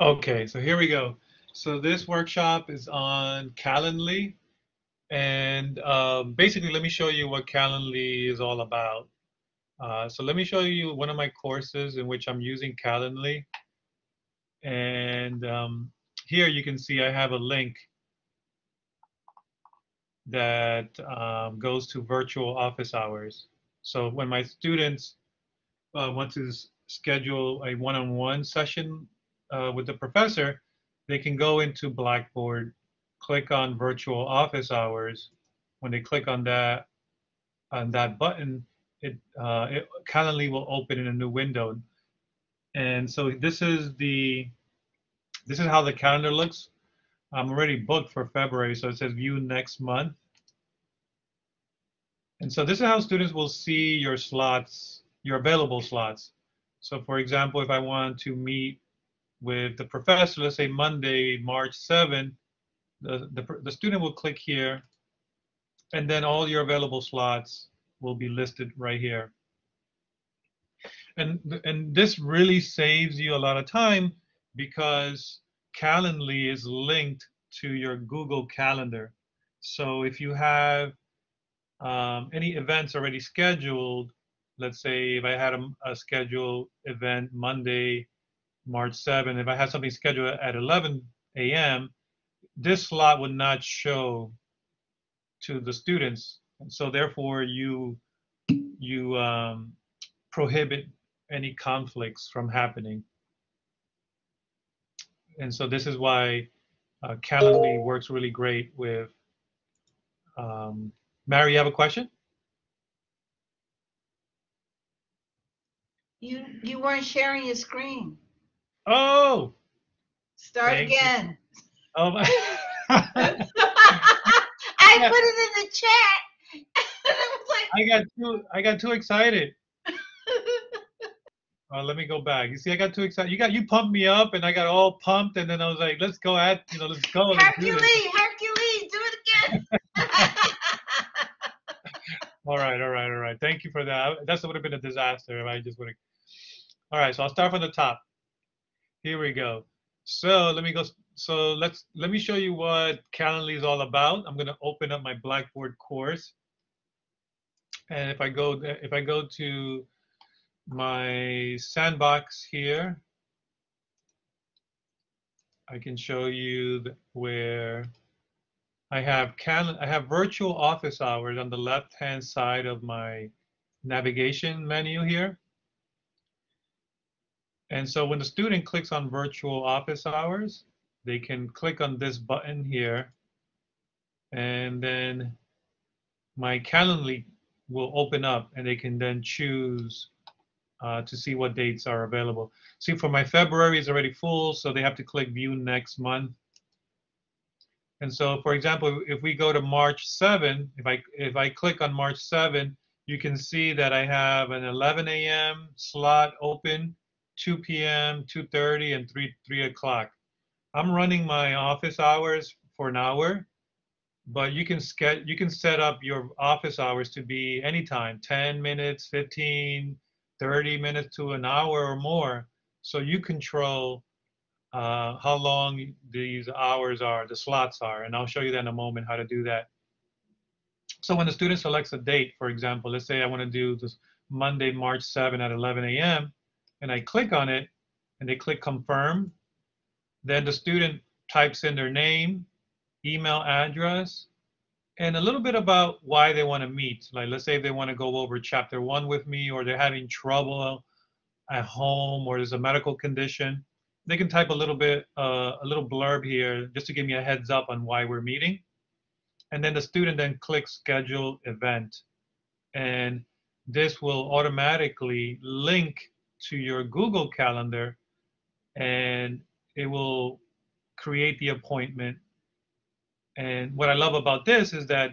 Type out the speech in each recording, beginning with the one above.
Okay, so here we go. So this workshop is on Calendly, and um, basically, let me show you what Calendly is all about. Uh, so let me show you one of my courses in which I'm using Calendly, and um, here you can see I have a link that um, goes to virtual office hours. So when my students uh, want to schedule a one-on-one session uh, with the professor, they can go into Blackboard, click on virtual office hours. When they click on that on that button, it, uh, it Calendly will open in a new window. And so this is the this is how the calendar looks. I'm already booked for February, so it says view next month. And so this is how students will see your slots, your available slots. So for example, if I want to meet with the professor, let's say Monday, March 7, the, the, the student will click here, and then all your available slots will be listed right here. And, and this really saves you a lot of time because Calendly is linked to your Google Calendar. So if you have um, any events already scheduled, let's say if I had a, a scheduled event Monday, March 7, if I had something scheduled at 11 a.m., this slot would not show to the students. So therefore you, you um, prohibit any conflicts from happening. And so this is why uh, Calendly works really great with um, Mary, you have a question? You you weren't sharing your screen. Oh. Start again. You. Oh my. I yeah. put it in the chat. I, like... I got too I got too excited. Uh, let me go back. You see, I got too excited. You got you pumped me up, and I got all pumped, and then I was like, "Let's go at you know, let's go." Let's Hercules, Hercules, do it again. all right, all right, all right. Thank you for that. That would have been a disaster if I just would have. All right, so I'll start from the top. Here we go. So let me go. So let's let me show you what Calendly is all about. I'm going to open up my Blackboard course, and if I go if I go to my sandbox here, I can show you where I have can I have virtual office hours on the left hand side of my navigation menu here. And so when the student clicks on virtual office hours, they can click on this button here and then my Calendly will open up and they can then choose uh, to see what dates are available. See, for my February is already full, so they have to click view next month. And so, for example, if we go to March 7, if I if I click on March 7, you can see that I have an 11 a.m. slot open, 2 p.m., 2:30, and 3 3 o'clock. I'm running my office hours for an hour, but you can get you can set up your office hours to be anytime, 10 minutes, 15, 30 minutes to an hour or more. So you control uh, how long these hours are, the slots are, and I'll show you that in a moment how to do that. So when the student selects a date, for example, let's say I want to do this Monday, March 7 at 11 a.m., and I click on it, and they click confirm, then the student types in their name, email address, and a little bit about why they want to meet. Like, let's say they want to go over chapter one with me, or they're having trouble at home, or there's a medical condition. They can type a little bit, uh, a little blurb here, just to give me a heads up on why we're meeting. And then the student then clicks schedule event, and this will automatically link to your Google Calendar, and it will create the appointment and what I love about this is that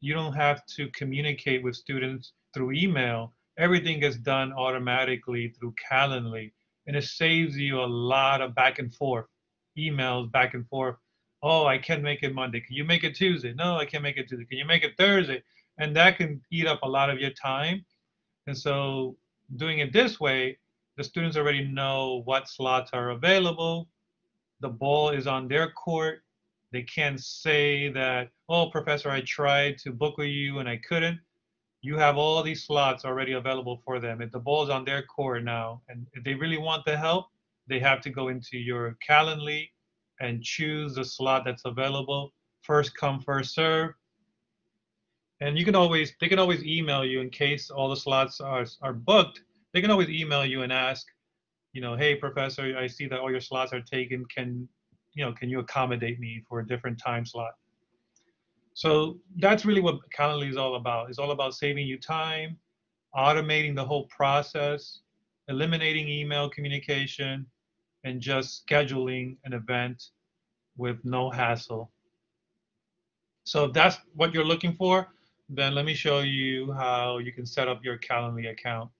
you don't have to communicate with students through email. Everything gets done automatically through Calendly, and it saves you a lot of back and forth, emails back and forth. Oh, I can't make it Monday. Can you make it Tuesday? No, I can't make it Tuesday. Can you make it Thursday? And that can eat up a lot of your time. And so doing it this way, the students already know what slots are available the ball is on their court. They can't say that, oh, professor, I tried to book with you and I couldn't. You have all these slots already available for them. If the ball is on their court now, and if they really want the help, they have to go into your Calendly and choose the slot that's available. First come, first serve. And you can always, they can always email you in case all the slots are, are booked. They can always email you and ask, you know, hey, professor, I see that all your slots are taken. Can, you know, can you accommodate me for a different time slot? So that's really what Calendly is all about. It's all about saving you time, automating the whole process, eliminating email communication, and just scheduling an event with no hassle. So if that's what you're looking for, then let me show you how you can set up your Calendly account.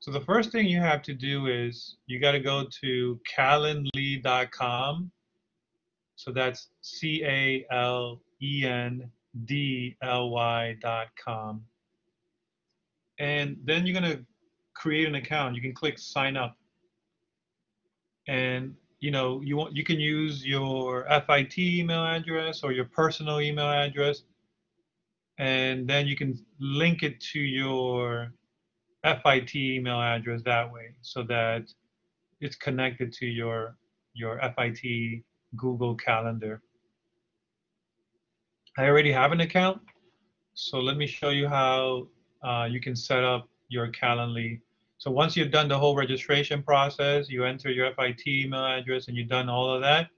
So the first thing you have to do is you got to go to calendly.com. So that's C A L E N D L Y.com. And then you're going to create an account. You can click sign up. And you know, you want you can use your FIT email address or your personal email address and then you can link it to your FIT email address that way so that it's connected to your your FIT Google Calendar. I already have an account, so let me show you how uh, you can set up your Calendly. So once you've done the whole registration process, you enter your FIT email address and you've done all of that,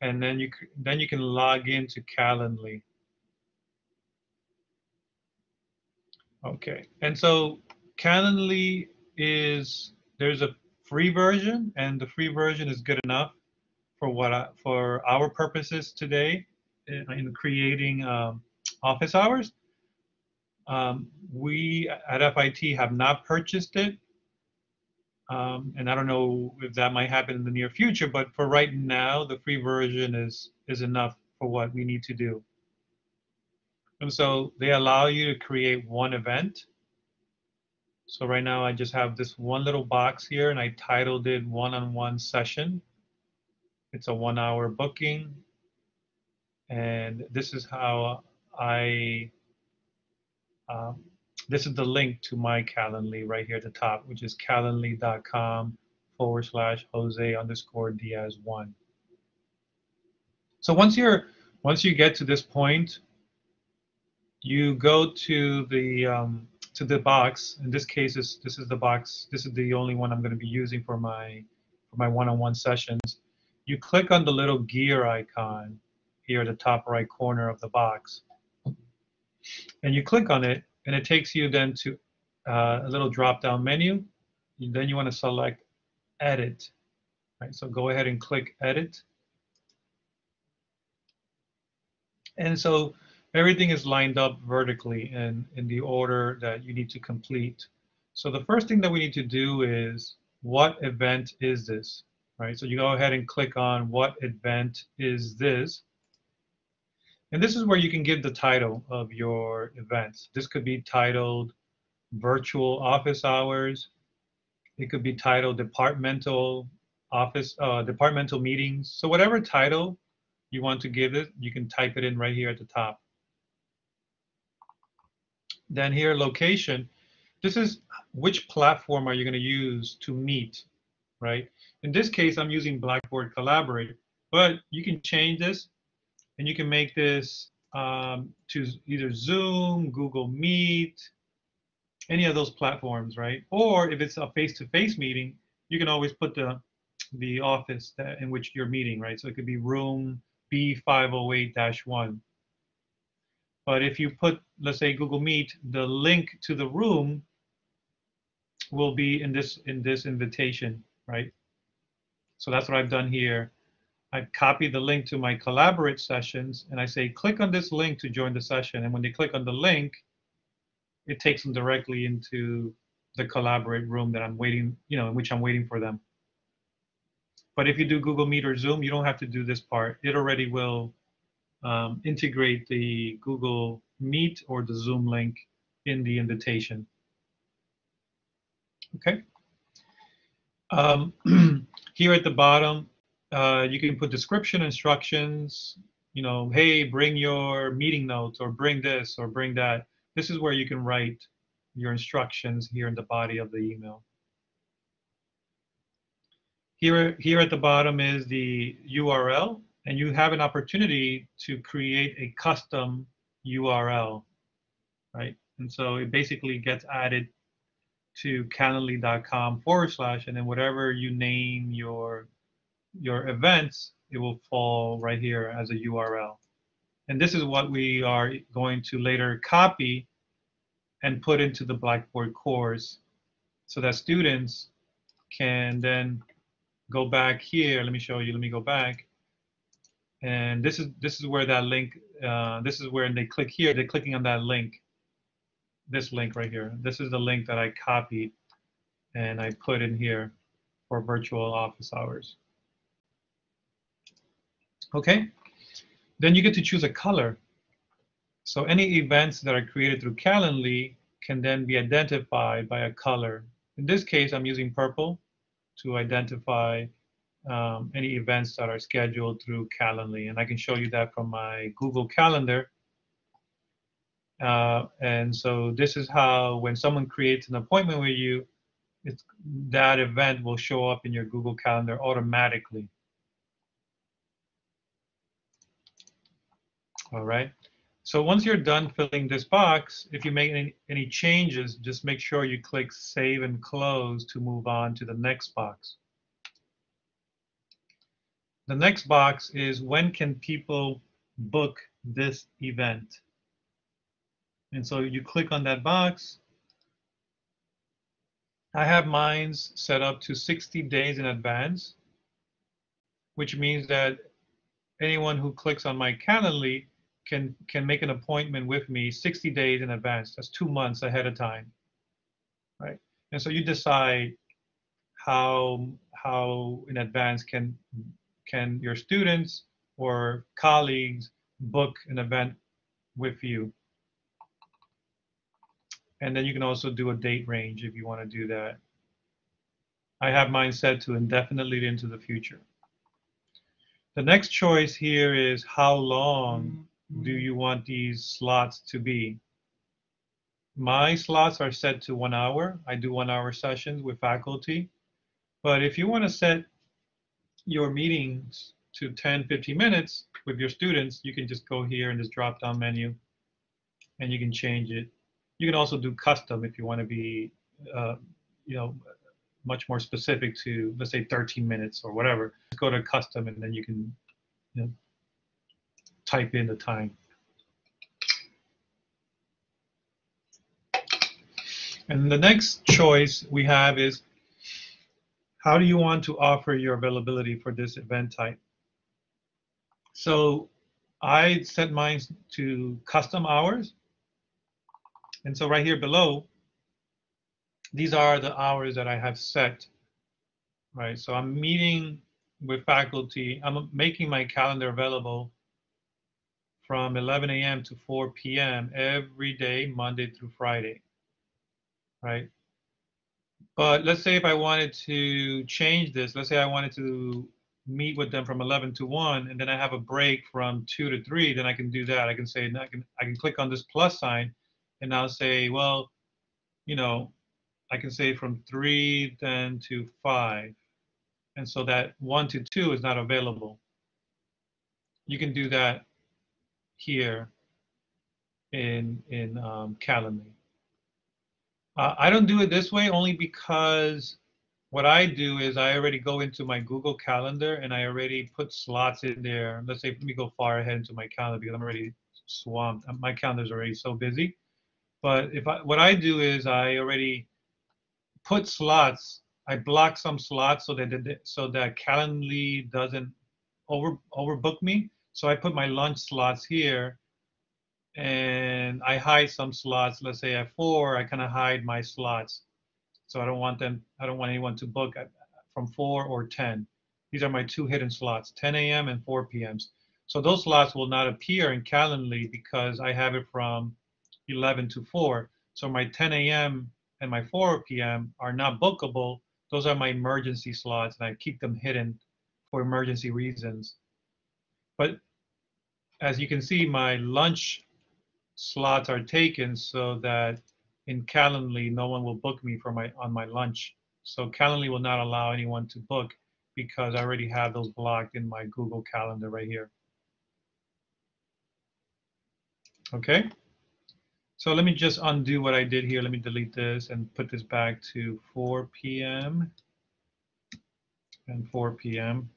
and then you then you can log into Calendly. Okay, and so Calendly is there's a free version, and the free version is good enough for what I, for our purposes today in, in creating um, office hours. Um, we at FIT have not purchased it, um, and I don't know if that might happen in the near future. But for right now, the free version is is enough for what we need to do. And so they allow you to create one event. So right now I just have this one little box here and I titled it one-on-one -on -one session. It's a one hour booking. And this is how I, um, this is the link to my Calendly right here at the top, which is calendly.com forward slash Jose underscore Diaz one. So once you're, once you get to this point, you go to the um, to the box. In this case, this, this is the box. This is the only one I'm going to be using for my for my one-on-one sessions. You click on the little gear icon here at the top right corner of the box, and you click on it, and it takes you then to uh, a little drop-down menu. And then you want to select Edit. Right, so go ahead and click Edit. And so everything is lined up vertically in, in the order that you need to complete. So the first thing that we need to do is what event is this, right? So you go ahead and click on what event is this. And this is where you can give the title of your events. This could be titled virtual office hours. It could be titled departmental office, uh, departmental meetings. So whatever title you want to give it, you can type it in right here at the top. Then here, location. This is which platform are you going to use to meet, right? In this case, I'm using Blackboard Collaborate, but you can change this and you can make this um, to either Zoom, Google Meet, any of those platforms, right? Or if it's a face-to-face -face meeting, you can always put the the office that, in which you're meeting, right? So it could be room B508-1. But if you put, let's say, Google Meet, the link to the room will be in this in this invitation, right? So that's what I've done here. I've copied the link to my collaborate sessions and I say, click on this link to join the session. And when they click on the link, it takes them directly into the collaborate room that I'm waiting, you know, in which I'm waiting for them. But if you do Google Meet or Zoom, you don't have to do this part. It already will um, integrate the Google Meet or the Zoom link in the invitation. Okay. Um, here at the bottom, uh, you can put description instructions, you know, hey, bring your meeting notes or bring this or bring that. This is where you can write your instructions here in the body of the email. Here, here at the bottom is the URL, and you have an opportunity to create a custom URL, right? And so it basically gets added to calendly.com forward slash, and then whatever you name your your events, it will fall right here as a URL. And this is what we are going to later copy and put into the Blackboard course so that students can then go back here. Let me show you. Let me go back. And this is this is where that link. Uh, this is where they click here. They're clicking on that link. This link right here. This is the link that I copied and I put in here for virtual office hours. Okay. Then you get to choose a color. So any events that are created through Calendly can then be identified by a color. In this case, I'm using purple to identify um, any events that are scheduled through Calendly. And I can show you that from my Google Calendar. Uh, and so this is how when someone creates an appointment with you, that event will show up in your Google Calendar automatically. All right. So once you're done filling this box, if you make any, any changes, just make sure you click Save and Close to move on to the next box. The next box is when can people book this event? And so you click on that box. I have mine set up to 60 days in advance, which means that anyone who clicks on my Calendly can can make an appointment with me 60 days in advance. That's two months ahead of time, right? And so you decide how how in advance can can your students or colleagues book an event with you. And then you can also do a date range if you want to do that. I have mine set to indefinitely into the future. The next choice here is how long mm-hmm. do you want these slots to be? My slots are set to one hour. I do one hour sessions with faculty. But if you want to set your meetings to 10, 15 minutes with your students, you can just go here in this drop down menu and you can change it. You can also do custom if you want to be, uh, you know, much more specific to, let's say 13 minutes or whatever. Just go to custom and then you can you know, type in the time. And the next choice we have is how do you want to offer your availability for this event type? So I set mine to custom hours. And so right here below, these are the hours that I have set, right? So I'm meeting with faculty. I'm making my calendar available from 11 a.m. to 4 p.m. every day, Monday through Friday, right? But let's say if I wanted to change this, let's say I wanted to meet with them from 11 to 1, and then I have a break from 2 to 3, then I can do that. I can say, I can, I can click on this plus sign, and I'll say, well, you know, I can say from 3 then to 5. And so that 1 to 2 is not available. You can do that here in in um, Calendly. Uh, I don't do it this way only because what I do is I already go into my Google Calendar and I already put slots in there. Let's say let me go far ahead into my calendar because I'm already swamped. My calendar is already so busy. But if I, what I do is I already put slots. I block some slots so that so that Calendly doesn't over overbook me. So I put my lunch slots here and I hide some slots. Let's say at four, I kind of hide my slots. So I don't want them, I don't want anyone to book from four or 10. These are my two hidden slots, 10 a.m. and 4 p.m. So those slots will not appear in Calendly because I have it from 11 to 4. So my 10 a.m. and my 4 p.m. are not bookable. Those are my emergency slots and I keep them hidden for emergency reasons. But as you can see, my lunch slots are taken so that in Calendly, no one will book me for my on my lunch. So Calendly will not allow anyone to book because I already have those blocked in my Google Calendar right here. Okay. So let me just undo what I did here. Let me delete this and put this back to 4 p.m. and 4 p.m.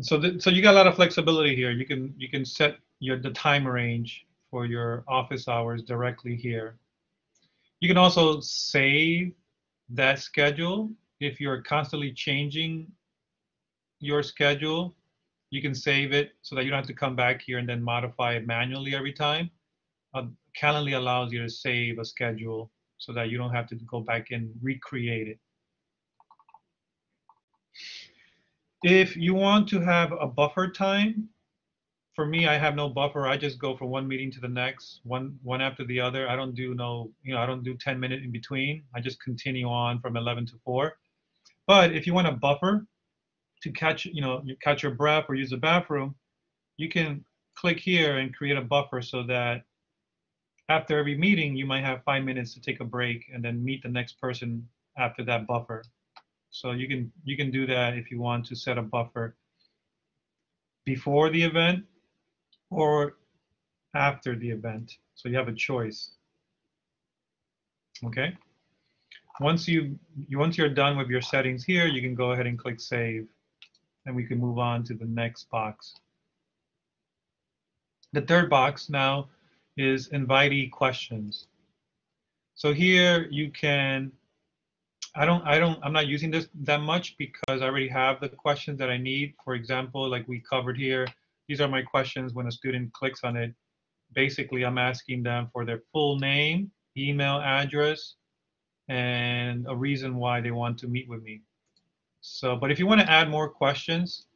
So, so you got a lot of flexibility here. You can you can set your the time range for your office hours directly here. You can also save that schedule if you're constantly changing your schedule. You can save it so that you don't have to come back here and then modify it manually every time. Uh, Calendly allows you to save a schedule so that you don't have to go back and recreate it. If you want to have a buffer time, for me, I have no buffer. I just go from one meeting to the next, one one after the other. I don't do no, you know, I don't do 10 minute in between. I just continue on from 11 to 4. But if you want a buffer to catch, you know, you catch your breath or use the bathroom, you can click here and create a buffer so that after every meeting, you might have five minutes to take a break and then meet the next person after that buffer. So you can you can do that if you want to set a buffer before the event or after the event. So you have a choice. Okay. Once you, you once you're done with your settings here, you can go ahead and click save and we can move on to the next box. The third box now is invitee questions. So here you can I don't, I don't, I'm not using this that much because I already have the questions that I need. For example, like we covered here, these are my questions when a student clicks on it. Basically, I'm asking them for their full name, email address, and a reason why they want to meet with me. So, but if you want to add more questions,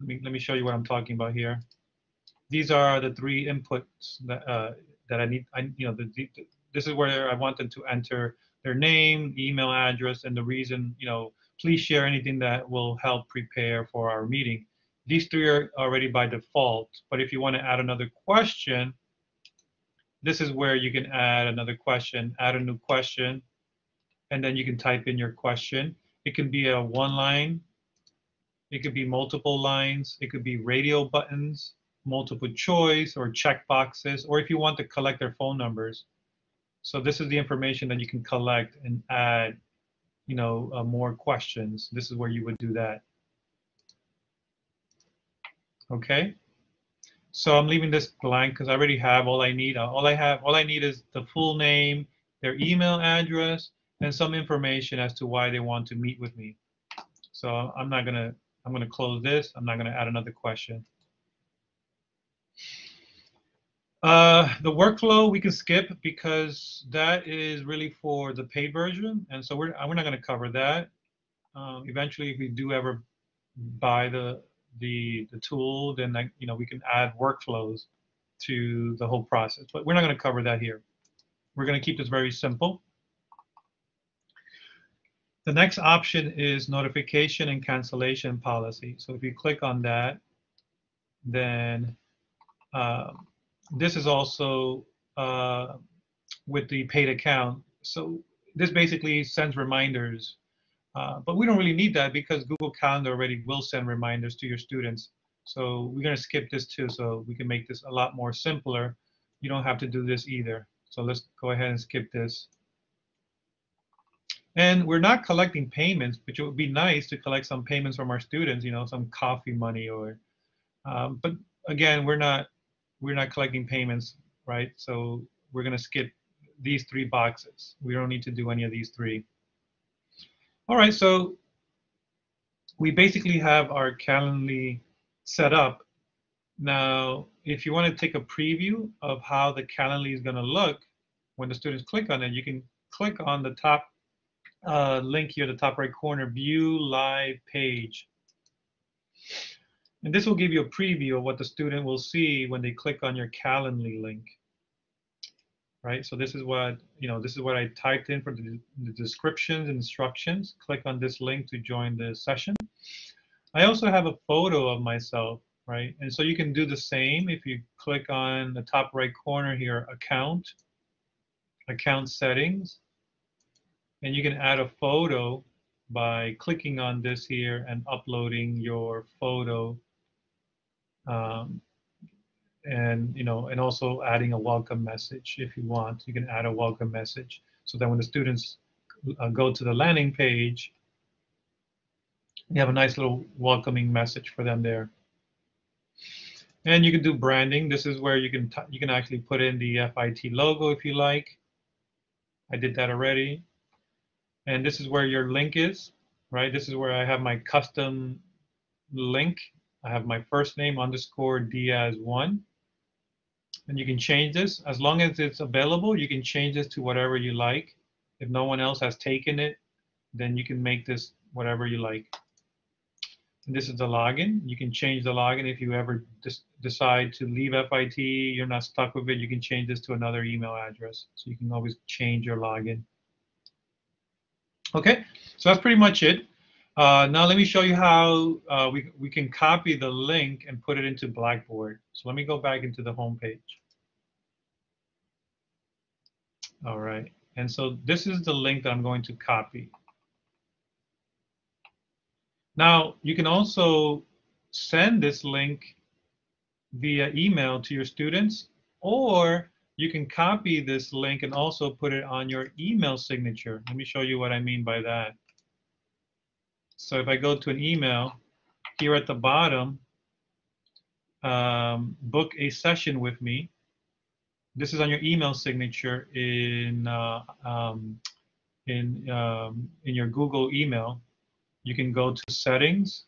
let me, let me show you what I'm talking about here. These are the three inputs that, uh, that I need, I, you know, the, the, this is where I want them to enter their name, email address, and the reason, you know, please share anything that will help prepare for our meeting. These three are already by default, but if you want to add another question, this is where you can add another question, add a new question, and then you can type in your question. It can be a one line, it could be multiple lines, it could be radio buttons, multiple choice or check boxes, or if you want to collect their phone numbers, so this is the information that you can collect and add, you know, uh, more questions. This is where you would do that. Okay. So I'm leaving this blank because I already have all I need. All I have, all I need is the full name, their email address, and some information as to why they want to meet with me. So I'm not gonna, I'm gonna close this. I'm not gonna add another question. Uh, the workflow we can skip because that is really for the paid version, and so we're we're not going to cover that. Um, eventually, if we do ever buy the the the tool, then you know we can add workflows to the whole process. But we're not going to cover that here. We're going to keep this very simple. The next option is notification and cancellation policy. So if you click on that, then um, this is also uh, with the paid account. So this basically sends reminders, uh, but we don't really need that because Google Calendar already will send reminders to your students. So we're gonna skip this too, so we can make this a lot more simpler. You don't have to do this either. So let's go ahead and skip this. And we're not collecting payments, which it would be nice to collect some payments from our students, you know, some coffee money or, um, but again, we're not we're not collecting payments, right? So we're going to skip these three boxes. We don't need to do any of these three. All right, so we basically have our Calendly set up. Now, if you want to take a preview of how the Calendly is going to look when the students click on it, you can click on the top uh, link here, the top right corner, View Live Page. And this will give you a preview of what the student will see when they click on your Calendly link. Right, so this is what, you know, this is what I typed in for the, the descriptions instructions. Click on this link to join the session. I also have a photo of myself, right? And so you can do the same if you click on the top right corner here, account, account settings, and you can add a photo by clicking on this here and uploading your photo um, and you know and also adding a welcome message if you want. You can add a welcome message. So that when the students uh, go to the landing page you have a nice little welcoming message for them there. And you can do branding. This is where you can you can actually put in the FIT logo if you like. I did that already. And this is where your link is right? This is where I have my custom link. I have my first name underscore Diaz one and you can change this. As long as it's available you can change this to whatever you like. If no one else has taken it then you can make this whatever you like. And this is the login. You can change the login if you ever decide to leave FIT you're not stuck with it you can change this to another email address. So you can always change your login. Okay so that's pretty much it uh, now let me show you how uh, we, we can copy the link and put it into Blackboard. So let me go back into the home page. All right, and so this is the link that I'm going to copy. Now you can also send this link via email to your students, or you can copy this link and also put it on your email signature. Let me show you what I mean by that. So if I go to an email, here at the bottom, um, book a session with me. This is on your email signature in uh, um, in um, in your Google email. You can go to settings.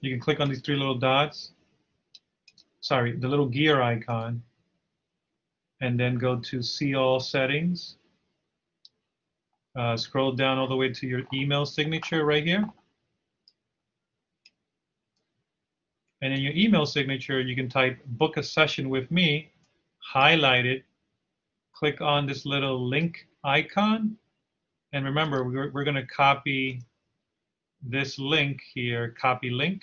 You can click on these three little dots. Sorry, the little gear icon, and then go to see all settings. Uh, scroll down all the way to your email signature right here. And in your email signature, you can type book a session with me, highlight it, click on this little link icon. And remember, we're, we're going to copy this link here, copy link.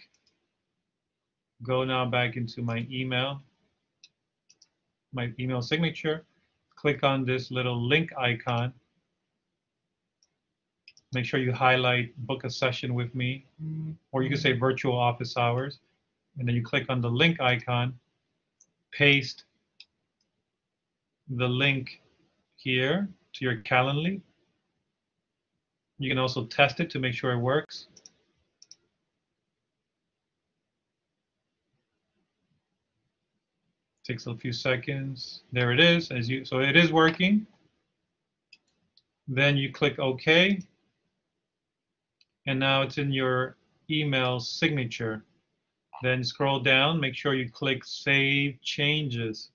Go now back into my email, my email signature. Click on this little link icon make sure you highlight book a session with me, or you can say virtual office hours, and then you click on the link icon, paste the link here to your Calendly. You can also test it to make sure it works. Takes a few seconds. There it is. As you so it is working. Then you click OK and now it's in your email signature. Then scroll down, make sure you click Save Changes.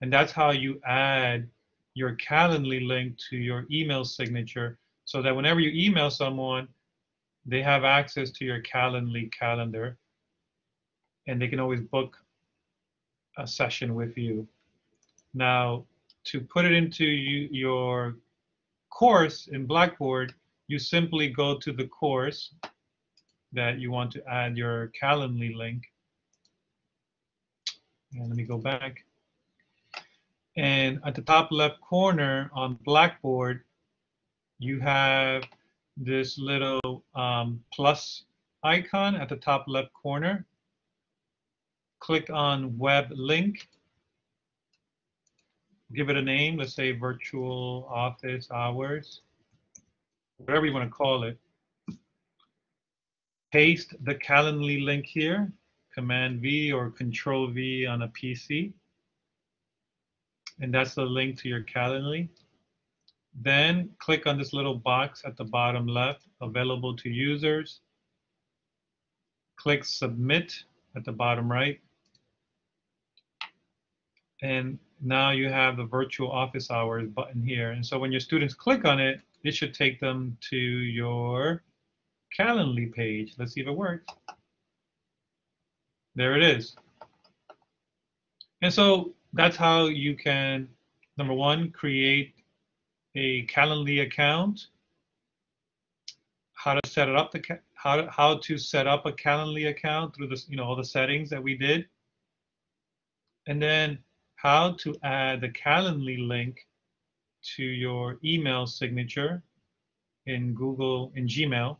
And that's how you add your Calendly link to your email signature so that whenever you email someone, they have access to your Calendly calendar and they can always book a session with you. Now, to put it into you, your course in Blackboard, you simply go to the course that you want to add your Calendly link. And let me go back. And at the top left corner on Blackboard, you have this little um, plus icon at the top left corner. Click on web link. Give it a name, let's say virtual office hours whatever you want to call it. Paste the Calendly link here, Command V or Control V on a PC. And that's the link to your Calendly. Then click on this little box at the bottom left, available to users. Click Submit at the bottom right. And now you have the virtual office hours button here. And so when your students click on it, this should take them to your Calendly page. Let's see if it works. There it is. And so that's how you can, number one, create a Calendly account, how to set it up the how to, how to set up a Calendly account through this you know all the settings that we did, and then how to add the Calendly link to your email signature in Google in Gmail,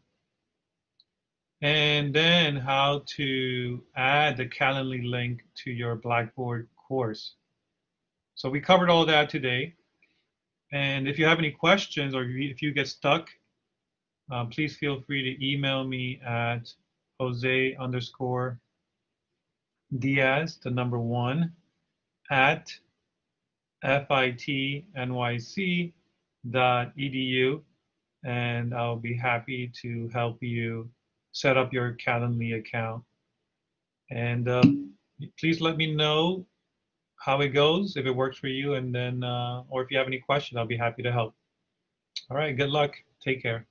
and then how to add the Calendly link to your Blackboard course. So we covered all that today. And if you have any questions or if you get stuck, uh, please feel free to email me at Jose underscore Diaz, the number one, at fitnyc dot edu, and I'll be happy to help you set up your Calendly account. And um, please let me know how it goes, if it works for you, and then, uh, or if you have any questions, I'll be happy to help. All right, good luck. Take care.